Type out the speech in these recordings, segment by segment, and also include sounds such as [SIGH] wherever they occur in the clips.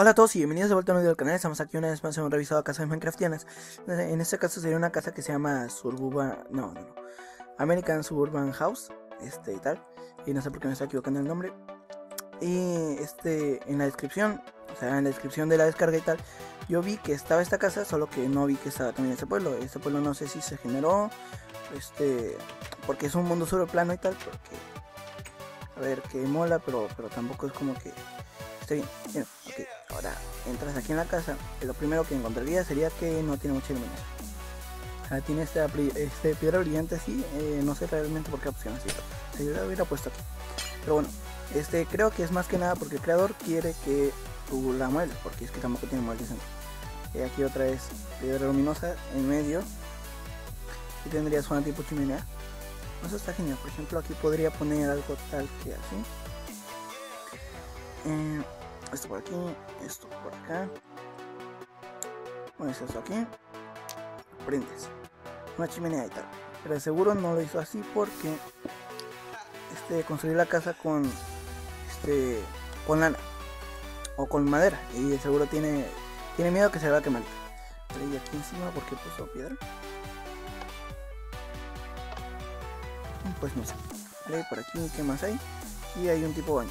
Hola a todos y bienvenidos de vuelta a un video del canal. Estamos aquí una vez más en un revisado a casas minecraftianas. En este caso sería una casa que se llama Suburban. No, no, no. American Suburban House. Este y tal. Y no sé por qué me estoy equivocando el nombre. Y este, en la descripción, o sea, en la descripción de la descarga y tal, yo vi que estaba esta casa, solo que no vi que estaba también este pueblo. Este pueblo no sé si se generó, este, porque es un mundo sobre plano y tal, porque, a ver, que mola, pero, pero tampoco es como que esté bien. bien ahora entras aquí en la casa, lo primero que encontraría sería que no tiene mucha iluminación. Tiene este, este piedra brillante así, eh, no sé realmente por qué opción así, se yo lo hubiera puesto aquí. Pero bueno, este, creo que es más que nada porque el creador quiere que tú la muebles, porque es que tampoco tiene muebles Y aquí otra vez piedra luminosa en medio. Y tendrías una tipo chimenea. Eso está genial. Por ejemplo, aquí podría poner algo tal que así. Eh, esto por aquí, esto por acá. Pones esto aquí. Prendes. Una chimenea y tal. Pero seguro no lo hizo así porque este construir la casa con este, con lana o con madera y seguro tiene tiene miedo que se va a quemar. Y aquí encima porque puso piedra. Pues no sé. Por aquí qué más hay. Y hay un tipo baño.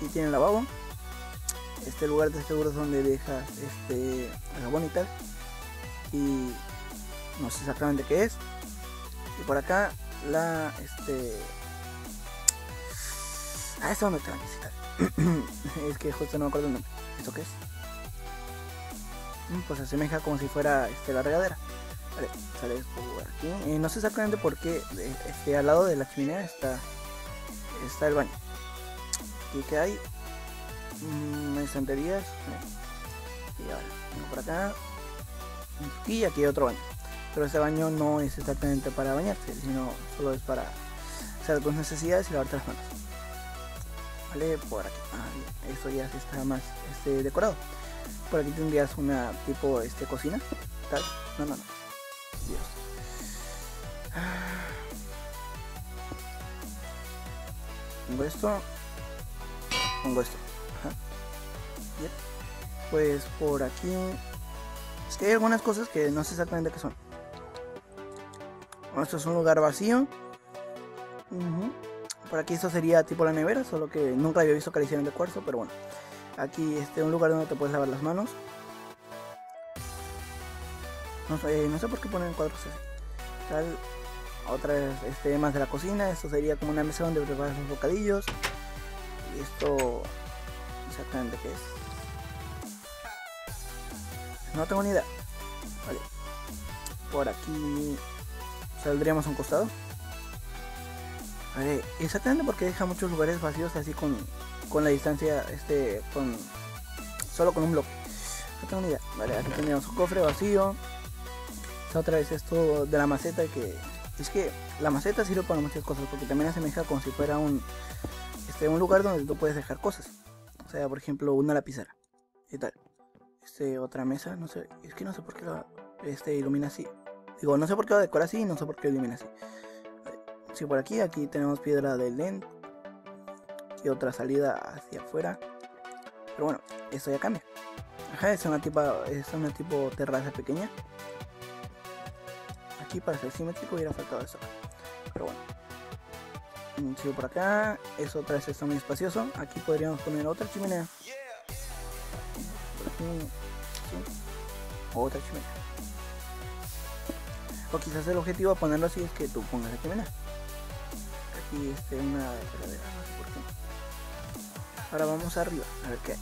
Y tiene lavabo. Este lugar de seguro es donde dejas este jabón y tal. Y no sé exactamente qué es. Y por acá la este Ah, esto no te va a [CLEARS THROAT] es que justo no me acuerdo el nombre. ¿Esto qué es? Mm, pues asemeja como si fuera este, la regadera. Vale, sale por aquí. Eh, no sé exactamente por qué este, al lado de la chimenea está, está el baño. Aquí que hay mmm, estanterías. Y ahora, por acá. Y aquí hay otro baño. Pero este baño no es exactamente para bañarse, sino solo es para hacer tus necesidades y lavarte las manos. ¿vale? Por aquí, ah, esto ya está más este, decorado. Por aquí tendrías una tipo este cocina, tal. No, no, no. Dios. Pongo esto. Pongo esto. Pues por aquí. Es que hay algunas cosas que no sé exactamente qué son. Bueno, esto es un lugar vacío. Por aquí esto sería tipo la nevera, solo que nunca había visto que le hicieran de cuarzo, pero bueno. Aquí este un lugar donde te puedes lavar las manos. No sé, no sé por qué ponen cuadros así. Tal, otra este más de la cocina, esto sería como una mesa donde preparas los bocadillos. Y esto exactamente qué es. No tengo ni idea. Vale. Por aquí saldríamos a un costado. Vale, exactamente porque deja muchos lugares vacíos así con, con la distancia, este, con solo con un bloque. No tengo ni idea. Vale, aquí tenemos un cofre vacío. otra vez esto de la maceta que es que la maceta sirve para muchas cosas porque también asemeja como si fuera un este un lugar donde tú puedes dejar cosas. O sea, por ejemplo, una lapicera y tal. Este otra mesa, no sé, es que no sé por qué lo este ilumina así. Digo, no sé por qué lo decora así, no sé por qué lo ilumina así. Si por aquí, aquí tenemos piedra de lent y otra salida hacia afuera. Pero bueno, esto ya cambia. Ajá, es una tipo, es una tipo terraza pequeña. Aquí para ser simétrico hubiera faltado eso. Pero bueno. Mm, sigo por acá. Eso otra vez está muy espacioso. Aquí podríamos poner otra chimenea. Aquí. Otra chimenea. O quizás el objetivo a ponerlo así es que tú pongas la chimenea y este, una heladera. Ahora vamos arriba, a ver qué.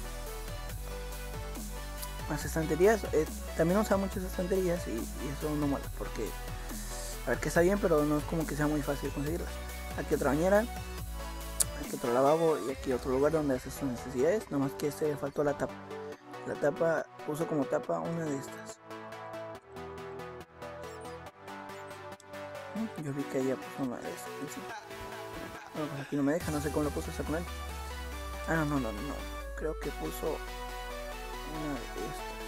Las estanterías, eh, también usa muchas estanterías y, eso no mola porque, a ver que está bien, pero no es como que sea muy fácil conseguirlas. Aquí otra bañera, aquí otro lavabo y aquí otro lugar donde haces sus necesidades, nomás que este faltó la tapa. La tapa, puso como tapa una de estas. Yo vi que ella puso una de estas. Pues aquí no me deja, no sé cómo lo puso esa con él. Ah, no, no, no, no. Creo que puso una de estas.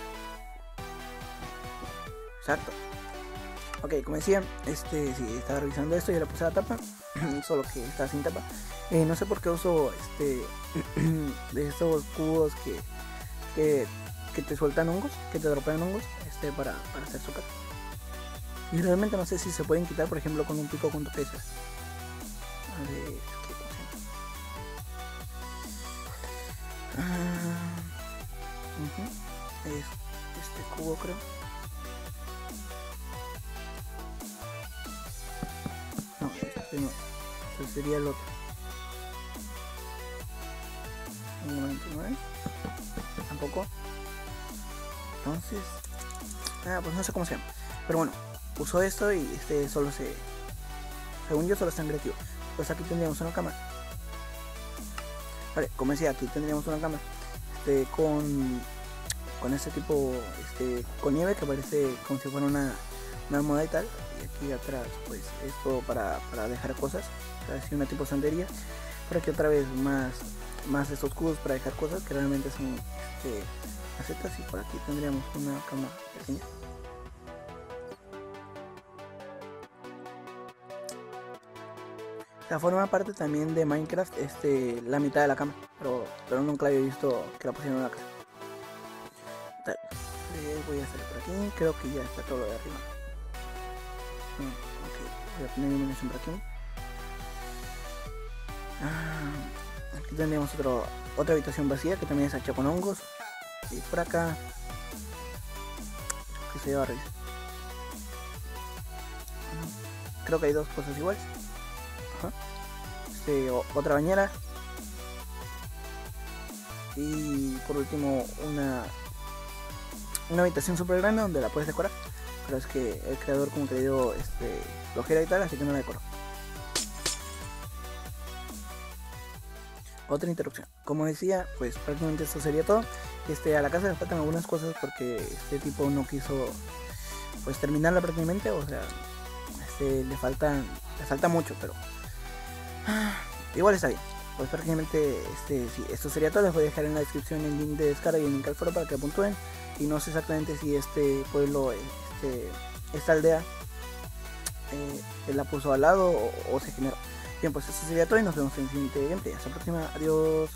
Exacto. Ok, como decía, este, si estaba revisando esto, y le puse la tapa, [CLEARS THROAT] solo que está sin tapa. Eh, no sé por qué uso este [CLEARS THROAT] de estos cubos que que, te sueltan hongos, que te dropean hongos este, para, para hacer azúcar. Y realmente no sé si se pueden quitar, por ejemplo, con un pico con tu ah, este cubo creo. No, este no. Este sería el otro. 99. Tampoco. Entonces. Ah, pues no sé cómo se llama. Pero bueno, usó esto y este solo se. Según yo, solo está en creativo. Pues aquí tendríamos una cámara. Vale, como decía, aquí tendríamos una cámara. Este, con. Con este tipo. Este. Con nieve que parece como si fuera una. Una moda y tal. Y aquí atrás, pues, esto para, para dejar cosas. Así una tipo sandería. Por aquí otra vez más más estos cubos para dejar cosas que realmente son. Este, macetas. Y por aquí tendríamos una cama pequeña. La forma parte también de Minecraft este, la mitad de la cama, pero, pero nunca había visto que la pusieron en la casa. Voy a hacer por aquí, creo que ya está todo de arriba. Mm, ok, voy a poner iluminación por aquí. Ah, aquí tendríamos otro, otra habitación vacía que también está hecha hongos. Y por acá, que se lleva. Creo que hay dos cosas iguales. Este, otra bañera. Y por último una una habitación super grande donde la puedes decorar. Pero es que el creador como que le dio este, flojera y tal, así que no la decoró. Otra interrupción. Como decía, pues prácticamente esto sería todo. Este, a la casa le faltan algunas cosas porque este tipo no quiso pues terminarla prácticamente. O sea, este, le faltan le falta mucho, pero [SIGHS] igual está bien. Pues prácticamente este, sí, esto sería todo. Les voy a dejar en la descripción el link de descarga y el link al foro para que puntúen. Y no sé exactamente si este pueblo, este, esta aldea, eh, la puso al lado o se generó. Bien, pues eso sería todo y nos vemos en el siguiente gameplay. Hasta la próxima. Adiós.